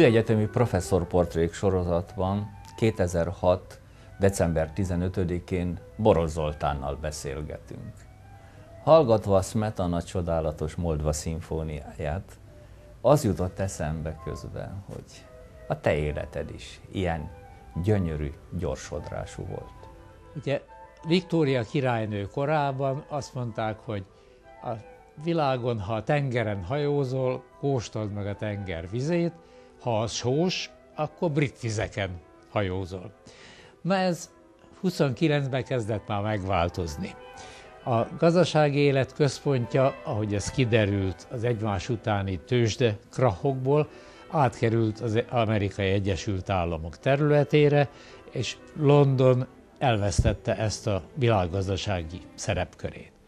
Műegyetemi professzorportrék sorozatban 2006. december 15-én Boros Zoltánnal beszélgetünk. Hallgatva a Smetana csodálatos Moldva szimfóniáját, az jutott eszembe közben, hogy a te életed is ilyen gyönyörű gyorsodrású volt. Ugye Viktória királynő korában azt mondták, hogy a világon, ha a tengeren hajózol, kóstold meg a tenger vizét, ha az sós, akkor brit vizeken hajózol. Na ez 29-ben kezdett már megváltozni. A gazdasági élet központja, ahogy ez kiderült az egymás utáni tőzsde krachokból, átkerült az Amerikai Egyesült Államok területére, és London elvesztette ezt a világgazdasági szerepkörét.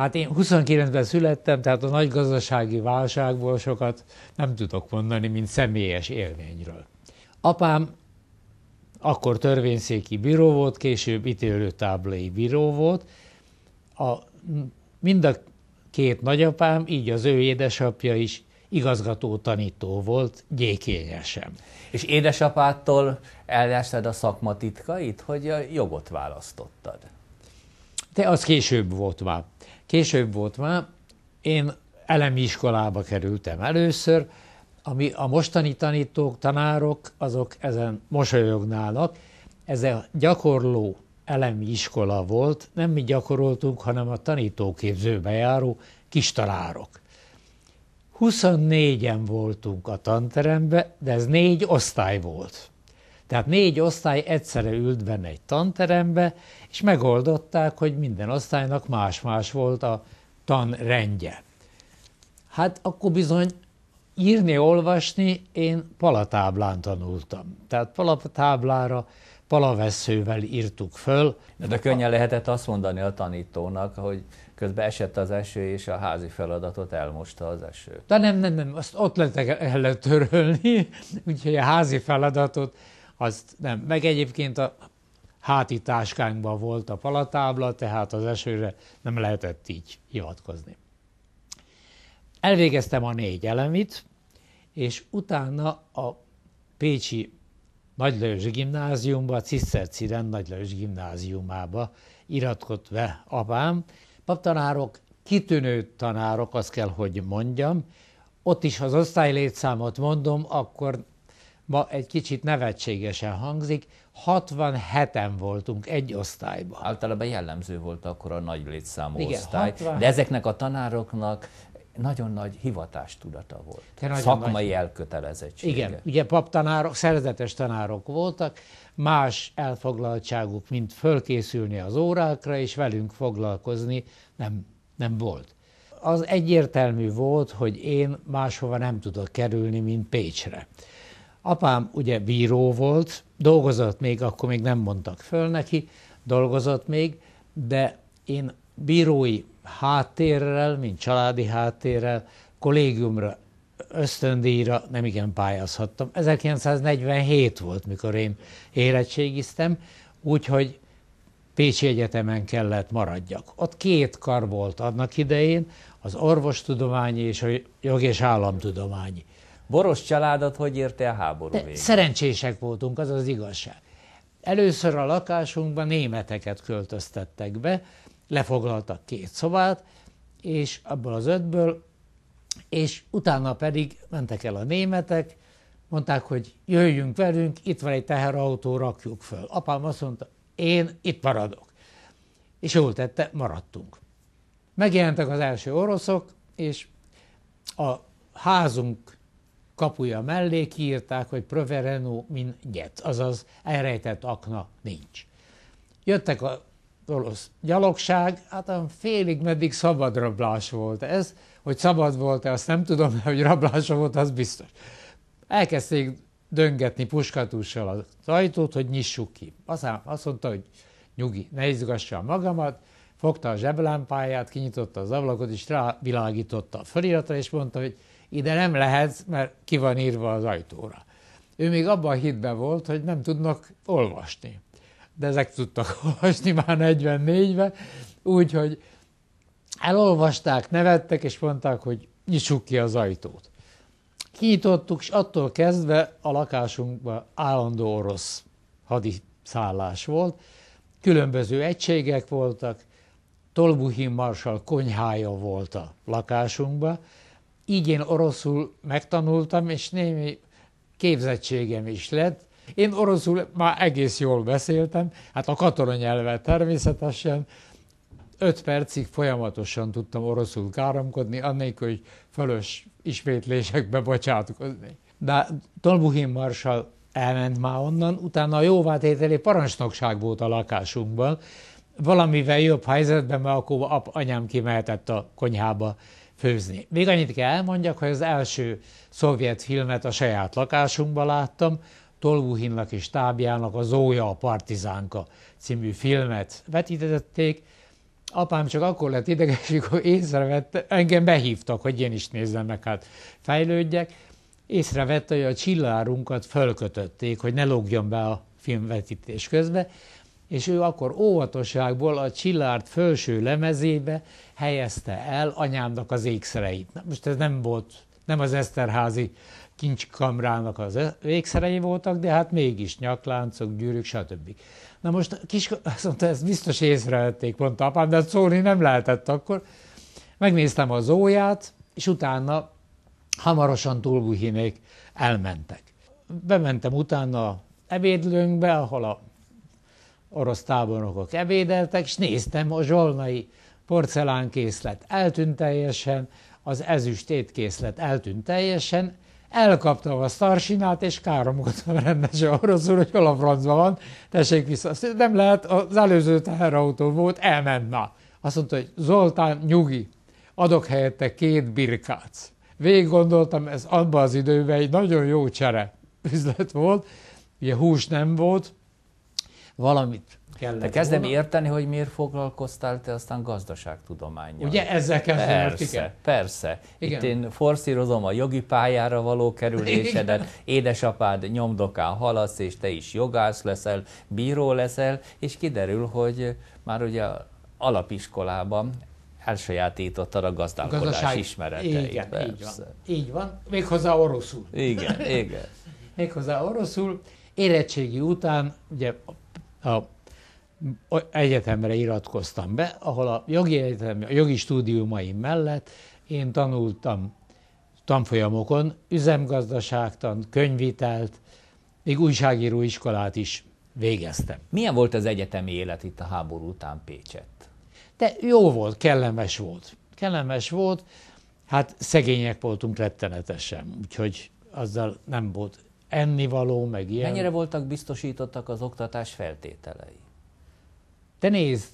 Hát én 29-ben születtem, tehát a nagy gazdasági válságból sokat nem tudok mondani, mint személyes élményről. Apám akkor törvényszéki bíró volt, később ítélőtáblai bíró volt. A, mind a két nagyapám, így az ő édesapja is igazgató tanító volt, gyékényesen. És édesapától elested a szakmatitkait, hogy a jogot választottad? De az később volt már. Később volt már. Én elemi iskolába kerültem először, ami a mostani tanítók, tanárok, azok ezen mosolyognának. Ez a gyakorló elemi iskola volt, nem mi gyakoroltunk, hanem a tanítóképzőbe járó kis tanárok. 24-en voltunk a tanterembe, de ez négy osztály volt. Tehát négy osztály egyszerre ült benne egy tanterembe, és megoldották, hogy minden osztálynak más-más volt a tanrendje. Hát akkor bizony írni, olvasni én palatáblán tanultam. Tehát palatáblára palaveszővel írtuk föl. De, könnyen lehetett azt mondani a tanítónak, hogy közben esett az eső, és a házi feladatot elmosta az eső. De nem, nem, nem, azt ott lehet törölni, úgyhogy a házi feladatot azt nem. Meg egyébként a háti táskánkban volt a palatábla, tehát az esőre nem lehetett így hivatkozni. Elvégeztem a négy elemit, és utána a Pécsi Nagylajos gimnáziumba, a Ciszterciren Nagylajos gimnáziumába iratkozott be apám. Paptanárok, kitűnő tanárok, azt kell, hogy mondjam. Ott is az osztálylétszámot mondom, akkor ma egy kicsit nevetségesen hangzik, 67-en voltunk egy osztályban. Általában jellemző volt akkor a nagy létszámú Igen, osztály, 60... de ezeknek a tanároknak nagyon nagy hivatástudata volt. Szakmai nagy... elkötelezettség. Igen, ugye paptanárok, szerzetes tanárok voltak, más elfoglaltságuk, mint fölkészülni az órákra, és velünk foglalkozni nem, nem volt. Az egyértelmű volt, hogy én máshova nem tudok kerülni, mint Pécsre. Apám ugye bíró volt, dolgozott még, akkor még nem mondtak föl neki, dolgozott még, de én bírói háttérrel, mint családi háttérrel, kollégiumra, ösztöndíjra nem igen pályázhattam. 1947 volt, mikor én érettségiztem, úgyhogy Pécsi Egyetemen kellett maradjak. Ott két kar volt annak idején, az orvostudományi és a jog és államtudományi. Boros családot hogy érte a háború végén? Szerencsések voltunk, az az igazság. Először a lakásunkban németeket költöztettek be, lefoglaltak két szobát, és abból az ötből, és utána pedig mentek el a németek, mondták, hogy jöjjünk velünk, itt van egy teherautó, rakjuk föl. Apám azt mondta, én itt maradok. És jól tette, maradtunk. Megjelentek az első oroszok, és a házunk kapuja mellé kiírták, hogy provereno min get, azaz elrejtett akna nincs. Jöttek a orosz gyalogság, hát a félig meddig szabad rablás volt ez, hogy szabad volt-e, azt nem tudom, de hogy rablás volt, az biztos. Elkezdték döngetni puskatussal az ajtót, hogy nyissuk ki. Aztán azt mondta, hogy nyugi, ne izgassa magamat, fogta a zseblámpáját, kinyitotta az ablakot, és rávilágította a feliratra, és mondta, hogy ide nem lehet, mert ki van írva az ajtóra. Ő még abban hitben volt, hogy nem tudnak olvasni de ezek tudtak olvasni már 44-ben, úgyhogy elolvasták, nevettek, és mondták, hogy nyissuk ki az ajtót. Kinyitottuk, és attól kezdve a lakásunkban állandó orosz hadiszállás volt. Különböző egységek voltak, Tolbuhin marsal konyhája volt a lakásunkban. Így én oroszul megtanultam, és némi képzettségem is lett. Én oroszul már egész jól beszéltem, hát a katona nyelvet természetesen, öt percig folyamatosan tudtam oroszul káromkodni, annélkül, hogy fölös ismétlésekbe bocsátkozni. De Tolbuhin marsal elment már onnan, utána a jóvátételi parancsnokság volt a lakásunkban, valamivel jobb helyzetben, mert akkor ap, anyám kimehetett a konyhába főzni. Még annyit kell elmondjak, hogy az első szovjet filmet a saját lakásunkban láttam, Tolbuhinnak és tábjának a Zója a Partizánka című filmet vetítették. Apám csak akkor lett ideges, amikor észrevette, engem behívtak, hogy én is nézzem meg, hát fejlődjek. Észrevette, hogy a csillárunkat fölkötötték, hogy ne lógjon be a filmvetítés közben, és ő akkor óvatosságból a csillárt felső lemezébe helyezte el anyámnak az ékszereit. Na, most ez nem volt, nem az Eszterházi kincskamrának az ékszerei voltak, de hát mégis nyakláncok, gyűrűk, stb. Na most kis, azt mondta, ezt biztos észrevették, mondta apám, de szólni nem lehetett akkor. Megnéztem az óját, és utána hamarosan túlbuhinék elmentek. Bementem utána ebédlőnkbe, ahol a orosz tábornokok ebédeltek, és néztem, a zsolnai porcelánkészlet eltűnt teljesen, az ezüst étkészlet eltűnt teljesen, elkaptam a sztarsinát, és káromkodtam rendesen oroszul, hogy hol a francban van, tessék vissza. Nem lehet, az előző teherautó volt, elment már. Azt mondta, hogy Zoltán, nyugi, adok helyette két birkác. Végig gondoltam, ez abban az időben egy nagyon jó csere üzlet volt, ugye hús nem volt, valamit kellett De kezdem volna. érteni, hogy miért foglalkoztál te aztán gazdaságtudományjal. Ugye ezzel kezdem Persze, persze. Igen. Itt én forszírozom a jogi pályára való kerülésedet, igen. édesapád nyomdokán halasz, és te is jogász leszel, bíró leszel, és kiderül, hogy már ugye alapiskolában elsajátítottad a gazdálkodás Gazdaság... ismereteit. Igen, persze. így van. Így van, méghozzá oroszul. Igen, igen. méghozzá oroszul. Érettségi után ugye a egyetemre iratkoztam be, ahol a jogi egyetem, a jogi stúdiumaim mellett én tanultam tanfolyamokon, üzemgazdaságtan, könyvitelt, még újságíró iskolát is végeztem. Milyen volt az egyetemi élet itt a háború után Pécsett? De jó volt, kellemes volt. Kellemes volt, hát szegények voltunk rettenetesen, úgyhogy azzal nem volt ennivaló, meg ilyen. Mennyire voltak biztosítottak az oktatás feltételei? Te nézd,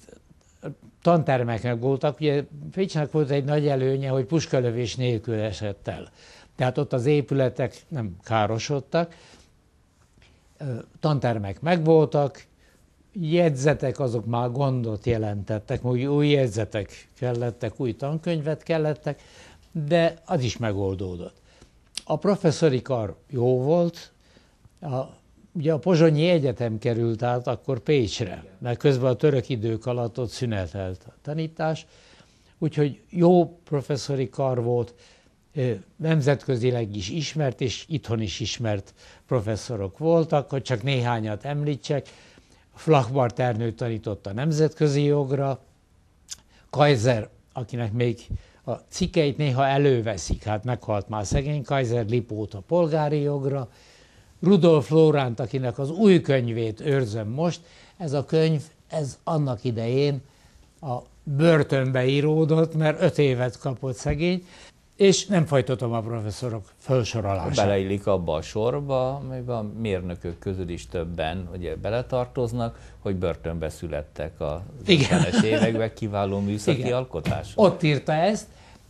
tantermeknek voltak, ugye Pécsnek volt egy nagy előnye, hogy puskalövés nélkül esett el. Tehát ott az épületek nem károsodtak, tantermek megvoltak, jegyzetek azok már gondot jelentettek, új, új jegyzetek kellettek, új tankönyvet kellettek, de az is megoldódott. A professzori kar jó volt, a ugye a Pozsonyi Egyetem került át akkor Pécsre, mert közben a török idők alatt ott szünetelt a tanítás, úgyhogy jó professzori kar volt, nemzetközileg is ismert, és itthon is ismert professzorok voltak, hogy csak néhányat említsek. Flachbar Ternő tanított a nemzetközi jogra, Kaiser, akinek még a cikkeit néha előveszik, hát meghalt már szegény Kaiser Lipót a polgári jogra, Rudolf Lóránt, akinek az új könyvét őrzöm most. Ez a könyv, ez annak idején a börtönbe íródott, mert öt évet kapott szegény, és nem folytatom a professzorok felsorolását. Beleillik abba a sorba, amiben a mérnökök közül is többen ugye beletartoznak, hogy börtönbe születtek a 50-es években kiváló műszaki Igen. alkotás. Ott írta ezt,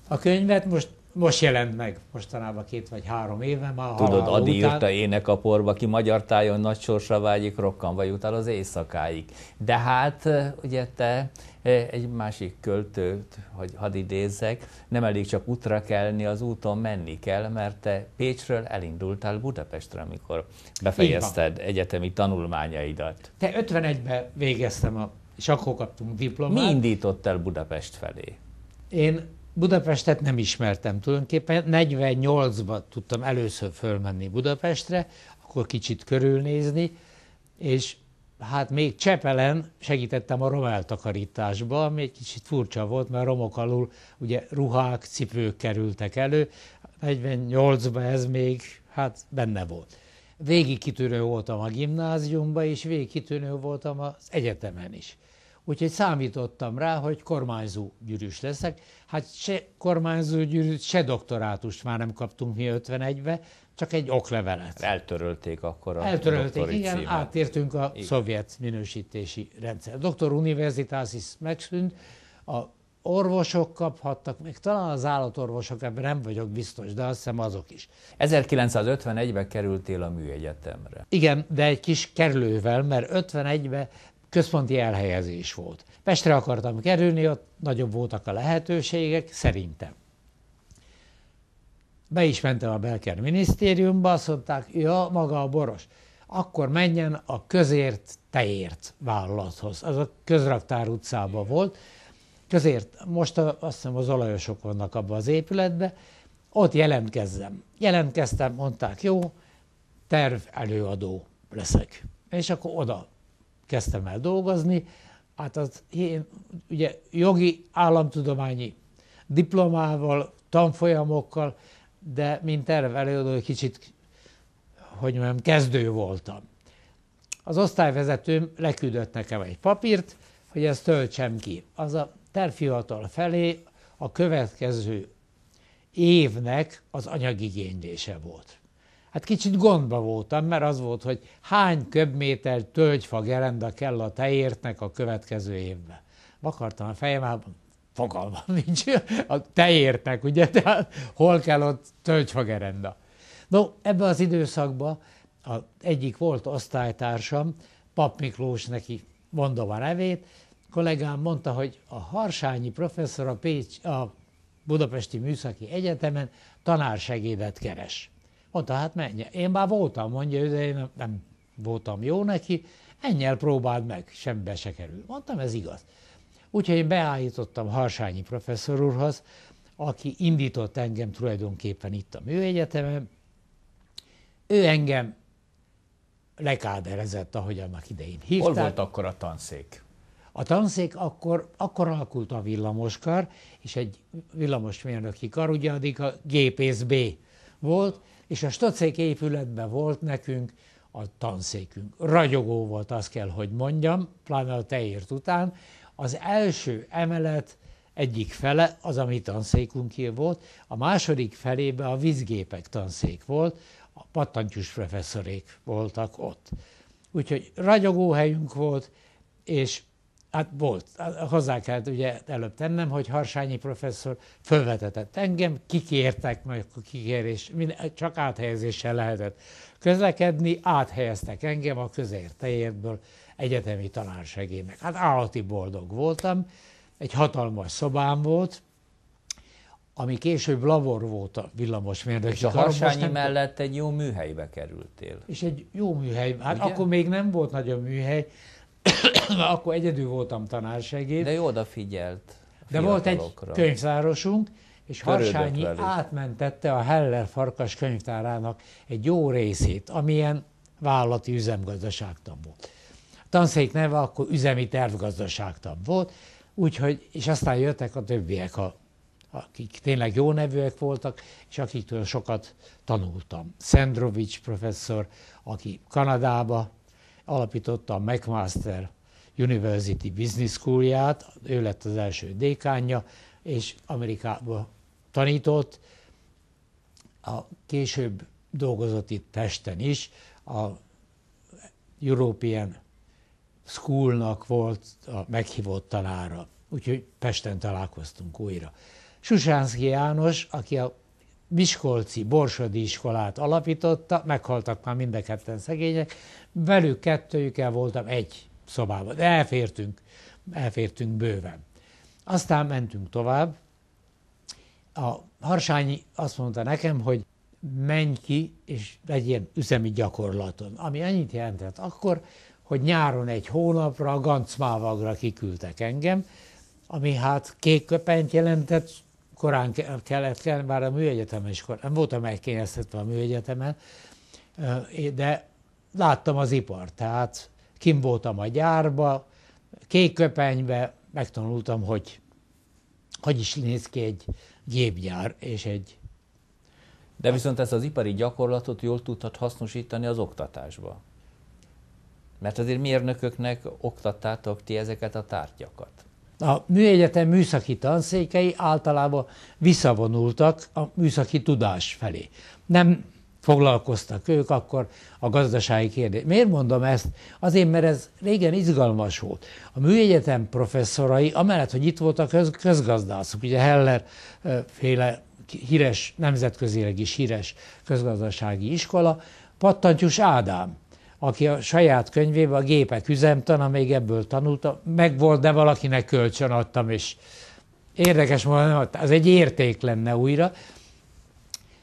a könyvet, most most jelent meg, mostanában két vagy három éve már. Tudod, Adi után... írta ének a porba, ki magyar tájon nagy sorsra vágyik, rokkanva jut el az éjszakáig. De hát, ugye te egy másik költőt, hogy hadd idézzek, nem elég csak útra kelni, az úton menni kell, mert te Pécsről elindultál Budapestre, amikor befejezted egyetemi tanulmányaidat. Te 51-ben végeztem, a, és akkor kaptunk diplomát. Mi indított el Budapest felé? Én Budapestet nem ismertem tulajdonképpen. 48-ban tudtam először fölmenni Budapestre, akkor kicsit körülnézni, és hát még Csepelen segítettem a romeltakarításba, ami egy kicsit furcsa volt, mert romok alul ugye ruhák, cipők kerültek elő. 48-ban ez még hát benne volt. Végig kitűnő voltam a gimnáziumban, és végig kitűnő voltam az egyetemen is. Úgyhogy számítottam rá, hogy kormányzó gyűrűs leszek. Hát se kormányzó gyűrűs, se doktorátust már nem kaptunk mi 51-be, csak egy oklevelet. Eltörölték akkor a Eltörölték, igen, címet. átértünk a igen. szovjet minősítési rendszer. Doktor Universitatis megszűnt, a orvosok kaphattak, még talán az állatorvosok, ebben nem vagyok biztos, de azt hiszem azok is. 1951-ben kerültél a műegyetemre. Igen, de egy kis kerülővel, mert 51-ben központi elhelyezés volt. Pestre akartam kerülni, ott nagyobb voltak a lehetőségek, szerintem. Be is mentem a Belker minisztériumba, azt mondták, ja, maga a boros. Akkor menjen a közért teért vállalathoz. Az a közraktár utcában volt. Közért, most a, azt hiszem az olajosok vannak abban az épületben, ott jelentkezzem. Jelentkeztem, mondták, jó, terv előadó leszek. És akkor oda kezdtem el dolgozni. Hát az én ugye jogi államtudományi diplomával, tanfolyamokkal, de mint terv előadó kicsit, hogy mondjam, kezdő voltam. Az osztályvezetőm leküldött nekem egy papírt, hogy ezt töltsem ki. Az a tervhivatal felé a következő évnek az anyagigénylése volt. Hát kicsit gondba voltam, mert az volt, hogy hány köbméter tölgyfa gerenda kell a tejértnek a következő évben. Vakartam a fejemában, fogalmam nincs, a tejértnek, ugye, de hol kell ott tölgyfagerenda. No, ebben az időszakban a egyik volt osztálytársam, Pap Miklós, neki mondom a nevét, kollégám mondta, hogy a Harsányi professzor a, Pécs, a Budapesti Műszaki Egyetemen tanársegédet keres. Mondta, hát menj. Én már voltam, mondja, de én nem voltam jó neki, ennyel próbáld meg, semmibe se kerül. Mondtam, ez igaz. Úgyhogy én beállítottam Harsányi professzor úrhoz, aki indított engem tulajdonképpen itt a műegyetemen. Ő engem lekáderezett, ahogy annak idején hívták. Hol volt akkor a tanszék? A tanszék akkor, akkor alakult a villamoskar, és egy villamosmérnöki kar, ugye addig a GPSB volt, és a stacék épületben volt nekünk a tanszékünk. Ragyogó volt, azt kell, hogy mondjam, pláne a teért után, az első emelet egyik fele az, ami tanszékunké volt, a második felébe a vízgépek tanszék volt, a pattantyús professzorék voltak ott. Úgyhogy ragyogó helyünk volt, és hát volt, hozzá kellett ugye előbb tennem, hogy Harsányi professzor fölvetetett engem, kikértek, meg a kikérés, csak áthelyezéssel lehetett közlekedni, áthelyeztek engem a közértejérből egyetemi tanársegének. Hát állati boldog voltam, egy hatalmas szobám volt, ami később labor volt a villamosmérnök. És a Harsányi nem mellett egy jó műhelybe kerültél. És egy jó műhely, hát Ugye? akkor még nem volt nagy a műhely, akkor egyedül voltam tanársegéd. De jó odafigyelt. De volt egy könyvszárosunk, és Harsányi átmentette a Heller Farkas könyvtárának egy jó részét, amilyen vállalati üzemgazdaságtan volt tanszék neve akkor üzemi tervgazdaságtan volt, úgyhogy, és aztán jöttek a többiek, a, akik tényleg jó nevűek voltak, és akiktől sokat tanultam. Szendrovics professzor, aki Kanadába alapította a McMaster University Business Schoolját, ő lett az első dékánja, és Amerikába tanított, a később dolgozott itt Pesten is, a European Schoolnak volt a meghívott tanára, úgyhogy Pesten találkoztunk újra. Susánszki János, aki a Miskolci Borsodi iskolát alapította, meghaltak már mind a ketten szegények, velük kettőjükkel voltam egy szobában, de elfértünk, elfértünk bőven. Aztán mentünk tovább. A Harsányi azt mondta nekem, hogy menj ki, és legyen üzemi gyakorlaton, ami annyit jelentett akkor, hogy nyáron egy hónapra a Gancmávagra kiküldtek engem, ami hát kék köpenyt jelentett, korán kell, bár a műegyetemen is korán, voltam megkényeztetve a műegyetemen, de láttam az ipart, tehát kim voltam a gyárba, kék köpenybe, megtanultam, hogy hogy is néz ki egy gépgyár és egy... De viszont ezt az ipari gyakorlatot jól tudtad hasznosítani az oktatásba. Mert azért mérnököknek oktattátok ti ezeket a tárgyakat. A műegyetem műszaki tanszékei általában visszavonultak a műszaki tudás felé. Nem foglalkoztak ők akkor a gazdasági kérdés. Miért mondom ezt? Azért, mert ez régen izgalmas volt. A műegyetem professzorai, amellett, hogy itt voltak köz, közgazdászok, ugye Heller féle híres, nemzetközileg is híres közgazdasági iskola, Pattantyus Ádám, aki a saját könyvében a gépek üzemtana, még ebből tanulta, meg volt, de valakinek kölcsön adtam, és érdekes módon, ez egy érték lenne újra.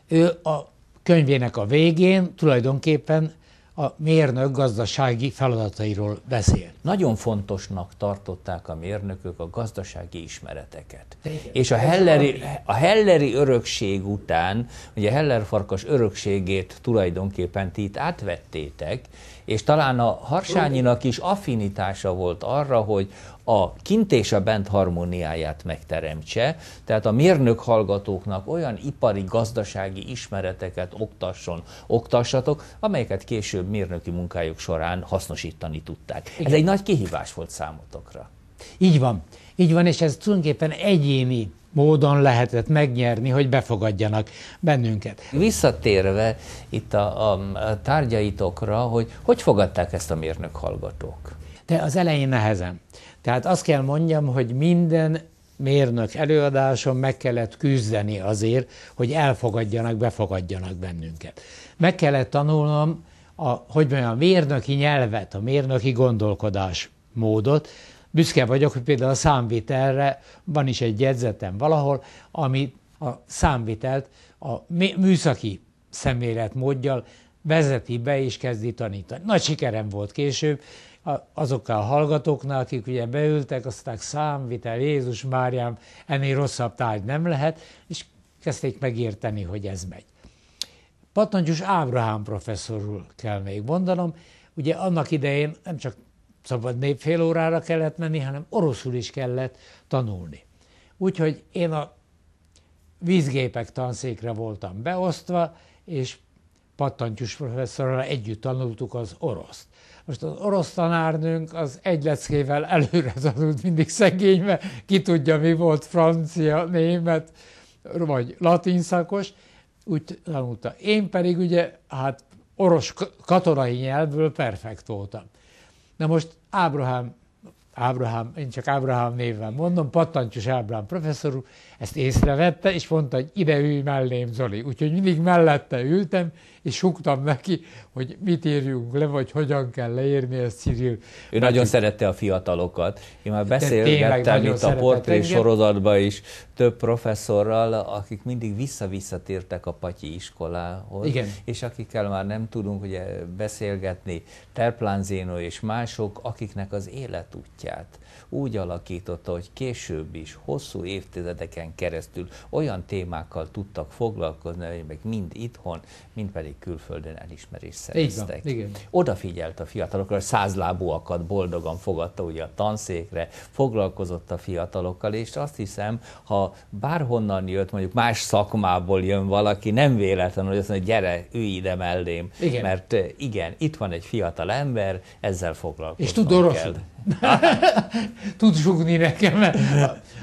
Ő a könyvének a végén tulajdonképpen a mérnök gazdasági feladatairól beszél. Nagyon fontosnak tartották a mérnökök a gazdasági ismereteket. Igen. És a Helleri, a Helleri örökség után, ugye Heller farkas örökségét tulajdonképpen ti itt átvettétek, és talán a Harsányinak is affinitása volt arra, hogy a kint és a bent harmóniáját megteremtse, tehát a mérnök hallgatóknak olyan ipari, gazdasági ismereteket oktasson, oktassatok, amelyeket később mérnöki munkájuk során hasznosítani tudták. Igen. Ez egy nagy kihívás volt számotokra. Így van. Így van, és ez tulajdonképpen egyéni módon lehetett megnyerni, hogy befogadjanak bennünket. Visszatérve itt a, a, a tárgyaitokra, hogy hogy fogadták ezt a mérnök hallgatók? De az elején nehezen. Tehát azt kell mondjam, hogy minden mérnök előadáson meg kellett küzdeni azért, hogy elfogadjanak, befogadjanak bennünket. Meg kellett tanulnom a, hogy mondjam, a mérnöki nyelvet, a mérnöki gondolkodás módot. Büszke vagyok, hogy például a számvitelre van is egy jegyzetem valahol, ami a számvitelt a műszaki szemléletmódjal vezeti be és kezdi tanítani. Nagy sikerem volt később, azokkal a hallgatóknál, akik ugye beültek, aztán számvitel, Jézus Máriám, ennél rosszabb tárgy nem lehet, és kezdték megérteni, hogy ez megy. Pattantyus Ábrahám professzorul kell még mondanom, ugye annak idején nem csak szabad nép fél órára kellett menni, hanem oroszul is kellett tanulni. Úgyhogy én a vízgépek tanszékre voltam beosztva, és Pattantyus professzorral együtt tanultuk az oroszt. Most az orosz tanárnőnk az egy leckével előre tanult mindig szegénybe, ki tudja mi volt francia, német, vagy latin szakos, úgy tanulta. Én pedig ugye, hát orosz katonai nyelvből perfekt voltam. Na most Ábrahám, Ábrahám, én csak Ábrahám néven mondom, Pattantyus Ábrahám professzor úr ezt észrevette, és mondta, hogy ide ülj mellém, Zoli. Úgyhogy mindig mellette ültem, és suktam neki, hogy mit írjunk le, vagy hogyan kell leírni ezt Cyril. Ő Mert nagyon szerette a fiatalokat. Én már beszélgettem itt a portré sorozatban is több professzorral, akik mindig vissza-visszatértek a Patyi iskolához, Igen. és akikkel már nem tudunk ugye beszélgetni, Terplán Zéno és mások, akiknek az életútját úgy alakította, hogy később is, hosszú évtizedeken keresztül olyan témákkal tudtak foglalkozni, hogy meg mind itthon, mind pedig külföldön elismerést szereztek. Igen. Odafigyelt a fiatalokra, százlábúakat boldogan fogadta ugye a tanszékre, foglalkozott a fiatalokkal, és azt hiszem, ha bárhonnan jött, mondjuk más szakmából jön valaki, nem véletlenül, hogy azt mondja, gyere, ülj ide mellém, igen. mert igen, itt van egy fiatal ember, ezzel foglalkozni. És tud oroszul. tud sugni nekem, mert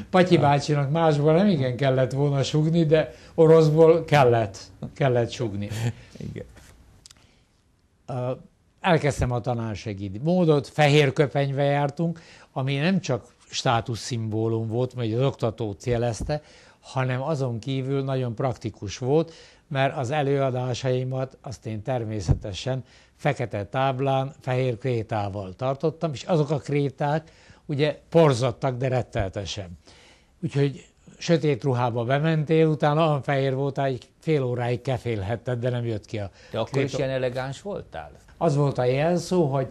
Patyi bácsinak másból nem igen kellett volna sugni, de oroszból kellett, kellett sugni. Igen. Elkezdtem a tanársegédi módot, fehér köpenybe jártunk, ami nem csak státuszszimbólum volt, vagy az oktatót jelezte, hanem azon kívül nagyon praktikus volt, mert az előadásaimat azt én természetesen fekete táblán, fehér krétával tartottam, és azok a kréták ugye porzottak, de retteltesen. Úgyhogy sötét ruhába bementél, utána olyan fehér voltál, hogy fél óráig kefélhetted, de nem jött ki a De akkor kréta. is ilyen elegáns voltál? Az volt a jelszó, hogy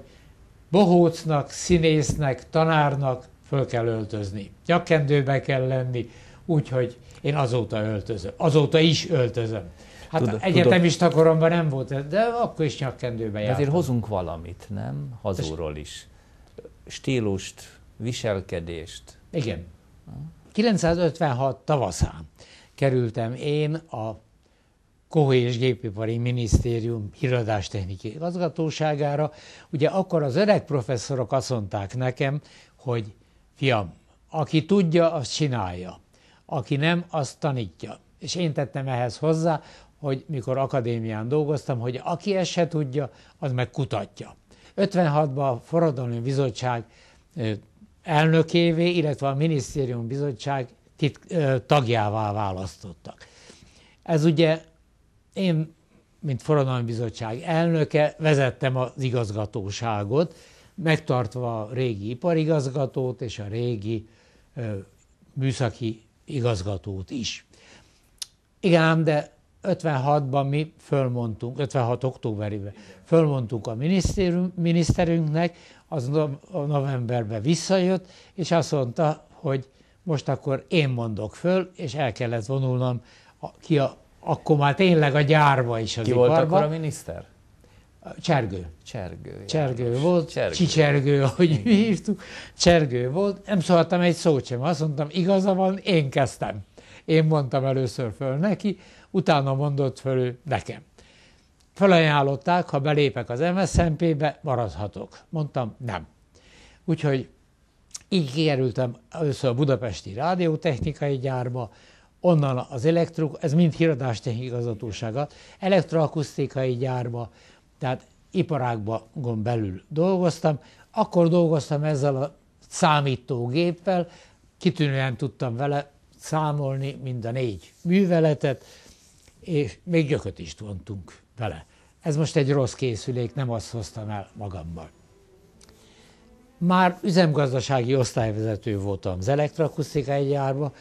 bohócnak, színésznek, tanárnak föl kell öltözni. Nyakkendőbe kell lenni, úgyhogy én azóta öltözöm. Azóta is öltözöm. Hát Tudod- egyetemista koromban nem volt, ez, de akkor is nyakkendőbe De jártam. azért hozunk valamit, nem? Hazúról is. Stílust, viselkedést. Igen. 956 tavaszán kerültem én a Kohó és Gépipari Minisztérium híradástechnikai igazgatóságára. Ugye akkor az öreg professzorok azt mondták nekem, hogy fiam, aki tudja, azt csinálja. Aki nem, azt tanítja. És én tettem ehhez hozzá, hogy mikor akadémián dolgoztam, hogy aki ezt se tudja, az meg kutatja. 56-ban a Forradalmi Bizottság elnökévé, illetve a Minisztérium Bizottság tit, ö, tagjává választottak. Ez ugye én, mint Forradalmi Bizottság elnöke, vezettem az igazgatóságot, megtartva a régi iparigazgatót és a régi műszaki igazgatót is. Igen, ám, de 56-ban mi fölmondtunk, 56 októberében fölmondtunk a miniszterünknek, az novemberben visszajött, és azt mondta, hogy most akkor én mondok föl, és el kellett vonulnom ki a, akkor már tényleg a gyárba is az Ki volt iparba. akkor a miniszter? Csergő. Csergő. Csergő János. volt, Csergő. csicsergő, ahogy mi hívtuk, csergő volt. Nem szóltam egy szót sem, azt mondtam, igaza van, én kezdtem. Én mondtam először föl neki, utána mondott föl nekem. Felajánlották, ha belépek az MSZNP-be, maradhatok. Mondtam, nem. Úgyhogy így kikerültem először a Budapesti Rádiótechnikai Gyárba, onnan az elektro, ez mind híradástechnikai igazgatósága, elektroakusztikai gyárba, tehát iparágban belül dolgoztam. Akkor dolgoztam ezzel a számítógéppel, kitűnően tudtam vele számolni mind a négy műveletet, és még gyököt is vontunk vele. Ez most egy rossz készülék, nem azt hoztam el magammal. Már üzemgazdasági osztályvezető voltam az elektroakusztikai gyárba,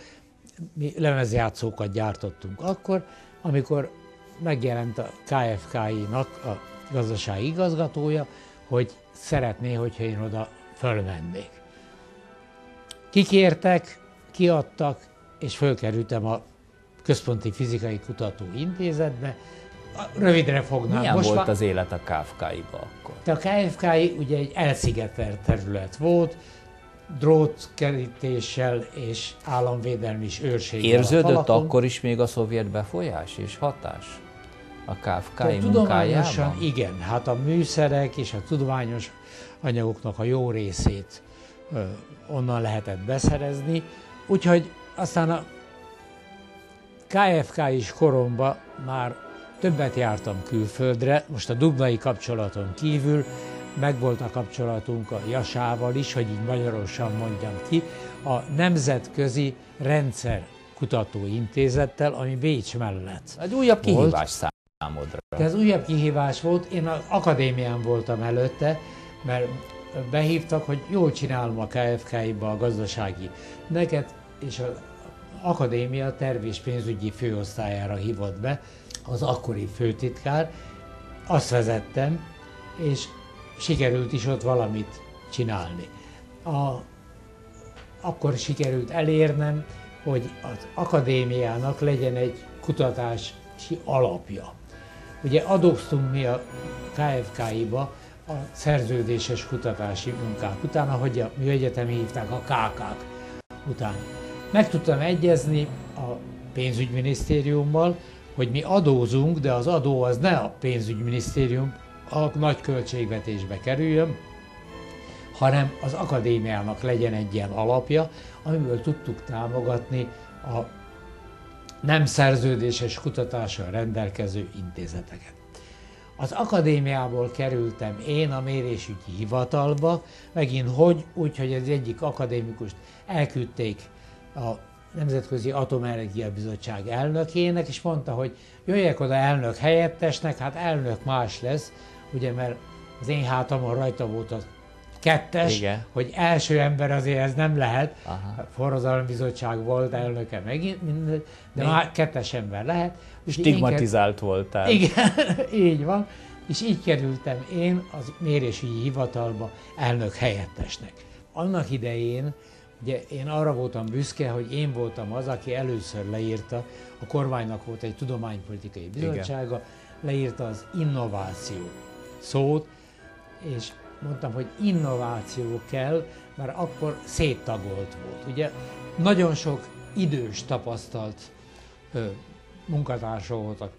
mi lemezjátszókat gyártottunk akkor, amikor megjelent a KFKI-nak a gazdasági igazgatója, hogy szeretné, hogyha én oda fölmennék. Kikértek, kiadtak, és fölkerültem a Központi Fizikai Kutató Intézetbe. Rövidre fognám. Milyen Most volt az élet a Kávkáiba akkor? de a KFKI ugye egy elszigetelt terület volt, drótkerítéssel és államvédelmi és őrséggel Érződött akkor is még a szovjet befolyás és hatás? A Kávkái tudományosan munkájában? igen, hát a műszerek és a tudományos anyagoknak a jó részét ö, onnan lehetett beszerezni, úgyhogy aztán a KFK is koromban már többet jártam külföldre, most a dubnai kapcsolaton kívül megvolt a kapcsolatunk a Jasával is, hogy így magyarosan mondjam ki, a Nemzetközi Rendszer Kutató Intézettel, ami Bécs mellett. Egy újabb Volt. Számodra. De ez újabb kihívás volt, én az akadémián voltam előtte, mert behívtak, hogy jól csinálom a KFK-ba a gazdasági neket, és az akadémia terv és pénzügyi főosztályára hívott be az akkori főtitkár. Azt vezettem, és sikerült is ott valamit csinálni. A, akkor sikerült elérnem, hogy az akadémiának legyen egy kutatási alapja. Ugye adóztunk mi a KFK-ba a szerződéses kutatási munkák után, ahogy a műegyetemi hívták a KK-k után. Meg tudtam egyezni a pénzügyminisztériummal, hogy mi adózunk, de az adó az ne a pénzügyminisztérium a nagy költségvetésbe kerüljön, hanem az akadémiának legyen egy ilyen alapja, amiből tudtuk támogatni a nem szerződéses kutatással rendelkező intézeteket. Az akadémiából kerültem én a mérésügyi hivatalba, megint hogy, úgy, hogy az egyik akadémikust elküldték a Nemzetközi Atomenergia Bizottság elnökének, és mondta, hogy jöjjek oda elnök helyettesnek, hát elnök más lesz, ugye, mert az én hátamon rajta volt a kettes, Igen. hogy első ember azért ez nem lehet, Aha. forradalmi bizottság volt elnöke megint, mindegy, de Mi? már kettes ember lehet. Stigmatizált voltál. ker- Igen, így van. És így kerültem én az mérésügyi hivatalba elnök helyettesnek. Annak idején Ugye én arra voltam büszke, hogy én voltam az, aki először leírta, a kormánynak volt egy tudománypolitikai bizottsága, Igen. leírta az innováció szót, és mondtam, hogy innováció kell, mert akkor széttagolt volt. Ugye nagyon sok idős tapasztalt ö, munkatársa voltak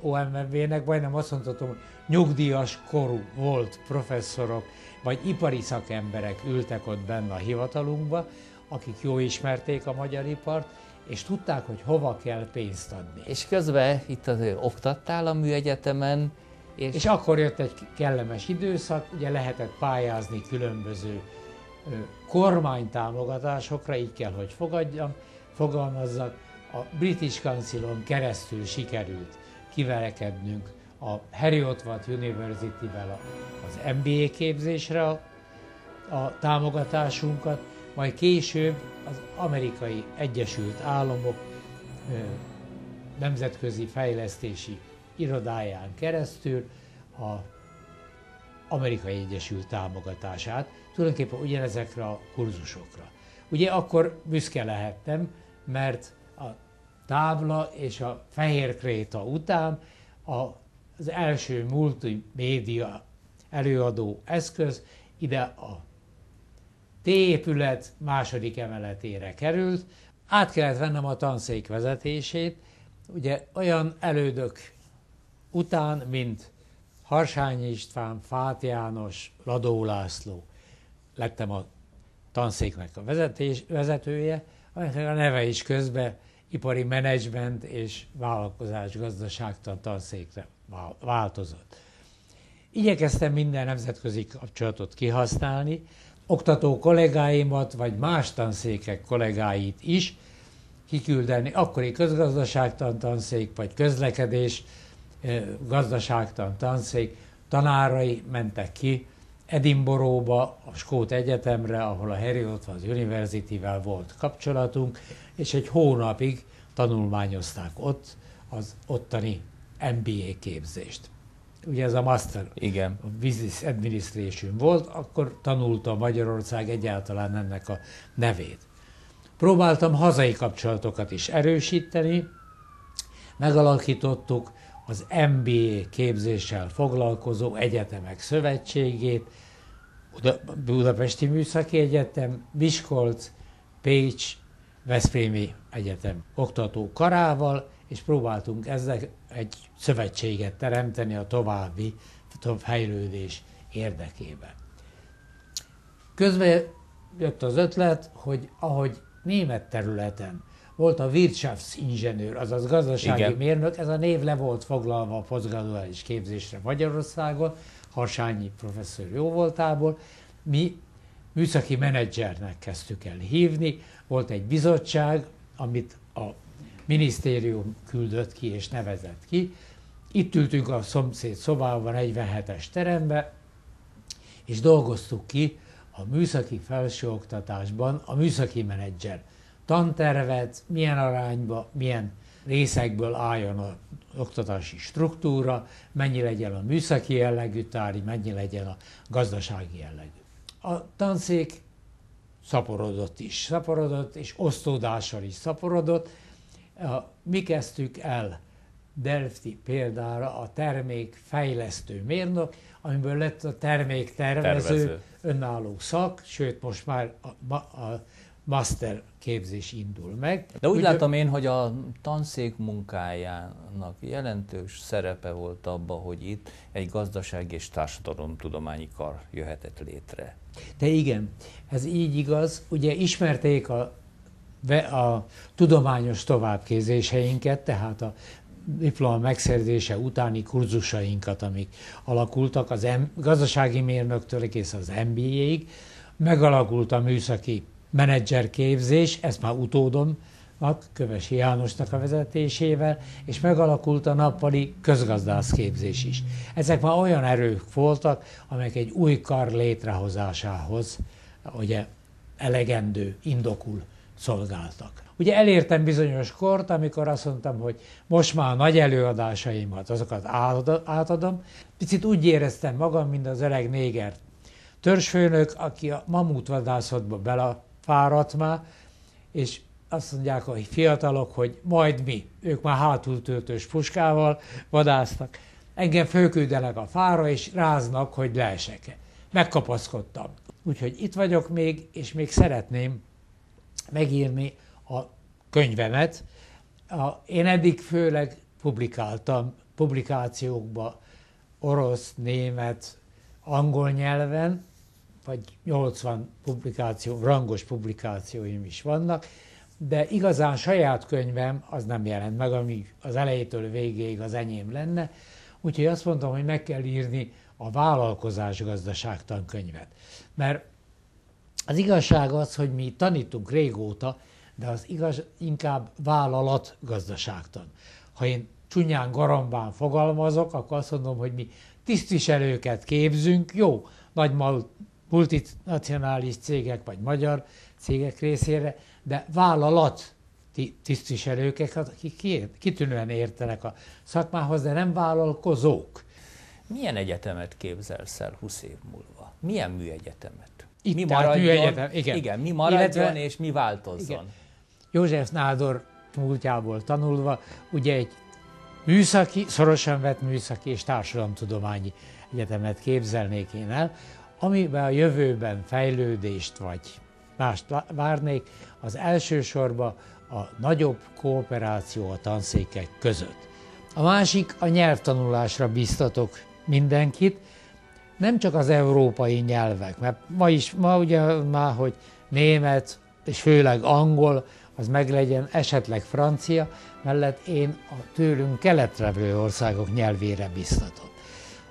OMV-nek, majdnem azt mondhatom, nyugdíjas korú volt professzorok, vagy ipari szakemberek ültek ott benne a hivatalunkba, akik jó ismerték a magyar ipart, és tudták, hogy hova kell pénzt adni. És közben itt az oktattál a műegyetemen, és... és akkor jött egy kellemes időszak, ugye lehetett pályázni különböző kormánytámogatásokra, így kell, hogy fogadjam, fogalmazzak. A British Councilon keresztül sikerült kiverekednünk a Heriot-Watt University-vel az MBA képzésre a, a támogatásunkat, majd később az amerikai Egyesült Államok ö, nemzetközi fejlesztési irodáján keresztül a amerikai Egyesült támogatását, tulajdonképpen ugyanezekre a kurzusokra. Ugye akkor büszke lehettem, mert a tábla és a fehér kréta után a az első multimédia előadó eszköz ide a T-épület második emeletére került. Át kellett vennem a tanszék vezetését, ugye olyan elődök után, mint Harsányi István, Fát János, Ladó László, lettem a tanszéknek a vezetés, vezetője, aminek a neve is közben ipari menedzsment és vállalkozás gazdaságtan tanszékre változott. Igyekeztem minden nemzetközi kapcsolatot kihasználni, oktató kollégáimat, vagy más tanszékek kollégáit is kiküldeni, akkori közgazdaságtan tanszék, vagy közlekedés gazdaságtan tanszék tanárai mentek ki Edinboróba, a Skót Egyetemre, ahol a Heriot az University-vel volt kapcsolatunk, és egy hónapig tanulmányozták ott az ottani MBA képzést. Ugye ez a Master Igen. a Business Administration volt, akkor tanulta Magyarország egyáltalán ennek a nevét. Próbáltam hazai kapcsolatokat is erősíteni, megalakítottuk az MBA képzéssel foglalkozó egyetemek szövetségét, Budapesti Műszaki Egyetem, Miskolc, Pécs, Veszprémi Egyetem oktató karával, és próbáltunk ezzel egy szövetséget teremteni a további fejlődés érdekében. Közben jött az ötlet, hogy ahogy német területen volt a Wirtschaftsingenőr, azaz gazdasági Igen. mérnök, ez a név le volt foglalva a posztgraduális képzésre Magyarországon, Harsányi professzor jó voltából, mi műszaki menedzsernek kezdtük el hívni, volt egy bizottság, amit a minisztérium küldött ki és nevezett ki. Itt ültünk a szomszéd szobában, 47-es terembe, és dolgoztuk ki a műszaki felsőoktatásban a műszaki menedzser tantervet, milyen arányba, milyen részekből álljon az oktatási struktúra, mennyi legyen a műszaki jellegű tárgy, mennyi legyen a gazdasági jellegű. A tanszék szaporodott is, szaporodott, és osztódással is szaporodott, mi kezdtük el Delfti példára a termék fejlesztő mérnök, amiből lett a termék tervező, önálló szak, sőt most már a, a master képzés indul meg. De úgy Ugye, látom én, hogy a tanszék munkájának jelentős szerepe volt abba, hogy itt egy gazdaság és társadalomtudományi kar jöhetett létre. De igen, ez így igaz. Ugye ismerték a a tudományos továbbképzéseinket, tehát a diploma megszerzése utáni kurzusainkat, amik alakultak az M- gazdasági mérnöktől egész az MBA-ig, megalakult a műszaki menedzserképzés, ezt már utódom, Kövesi Jánosnak a vezetésével, és megalakult a nappali közgazdászképzés is. Ezek már olyan erők voltak, amelyek egy új kar létrehozásához ugye elegendő, indokul szolgáltak. Ugye elértem bizonyos kort, amikor azt mondtam, hogy most már a nagy előadásaimat, azokat átadom. Picit úgy éreztem magam, mint az öreg néger törzsfőnök, aki a mamutvadászatba bele fáradt már, és azt mondják a fiatalok, hogy majd mi, ők már hátultöltős puskával vadásztak, engem fölküldenek a fára, és ráznak, hogy leesek-e. Megkapaszkodtam. Úgyhogy itt vagyok még, és még szeretném megírni a könyvemet. A, én eddig főleg publikáltam publikációkba orosz, német, angol nyelven, vagy 80 publikáció, rangos publikációim is vannak, de igazán saját könyvem az nem jelent meg, ami az elejétől végéig az enyém lenne, úgyhogy azt mondtam, hogy meg kell írni a vállalkozás gazdaságtan könyvet. Mert az igazság az, hogy mi tanítunk régóta, de az igaz inkább vállalat gazdaságtan. Ha én csúnyán garambán fogalmazok, akkor azt mondom, hogy mi tisztviselőket képzünk, jó, nagy multinacionális cégek vagy magyar cégek részére, de vállalat tisztviselőket, akik kitűnően értenek a szakmához, de nem vállalkozók. Milyen egyetemet képzelsz el 20 év múlva? Milyen műegyetemet? Itt mi maradjon, műegyetem, igen. igen, mi maradjon Illetve, és mi változzon? Igen. József Nádor múltjából tanulva, ugye egy műszaki, szorosan vett műszaki és társadalomtudományi egyetemet képzelnék én el, amiben a jövőben fejlődést vagy mást várnék, az elsősorban a nagyobb kooperáció a tanszékek között. A másik a nyelvtanulásra biztatok mindenkit, nem csak az európai nyelvek, mert ma is, ma ugye már, hogy német, és főleg angol, az meglegyen, esetleg francia, mellett én a tőlünk keletre országok nyelvére biztatom.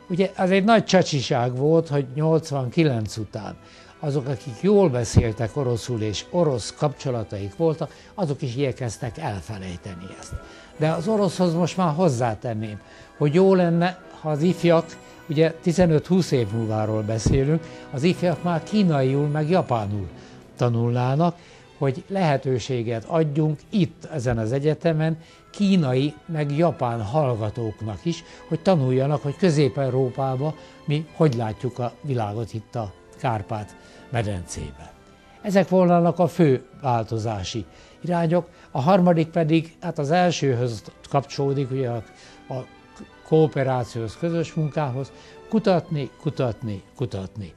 Ugye az egy nagy csacsiság volt, hogy 89 után azok, akik jól beszéltek oroszul és orosz kapcsolataik voltak, azok is igyekeztek elfelejteni ezt. De az oroszhoz most már hozzátenném, hogy jó lenne, ha az ifjak, ugye 15-20 év múlváról beszélünk, az ifjak már kínaiul meg japánul tanulnának, hogy lehetőséget adjunk itt ezen az egyetemen kínai meg japán hallgatóknak is, hogy tanuljanak, hogy Közép-Európába mi hogy látjuk a világot itt a Kárpát medencében. Ezek volnának a fő változási irányok. A harmadik pedig, hát az elsőhöz kapcsolódik, ugye a, a kooperációhoz, közös munkához, kutatni, kutatni, kutatni.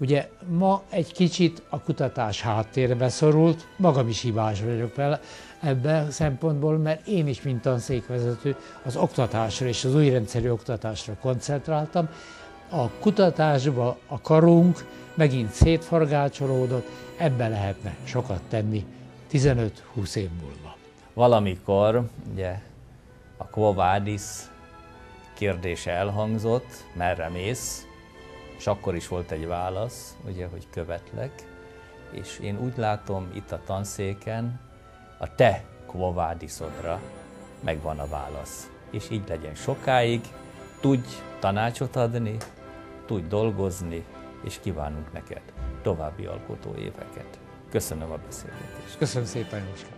Ugye ma egy kicsit a kutatás háttérbe szorult, magam is hibás vagyok vele ebben szempontból, mert én is, mint tanszékvezető, az oktatásra és az új rendszerű oktatásra koncentráltam. A kutatásba a karunk megint szétforgácsolódott, ebbe lehetne sokat tenni 15-20 év múlva. Valamikor ugye a Quo Vadis kérdése elhangzott, merre mész, és akkor is volt egy válasz, ugye, hogy követlek, és én úgy látom itt a tanszéken, a te kvovádiszodra megvan a válasz. És így legyen sokáig, tudj tanácsot adni, tudj dolgozni, és kívánunk neked további alkotó éveket. Köszönöm a beszélgetést. Köszönöm szépen, Jóska.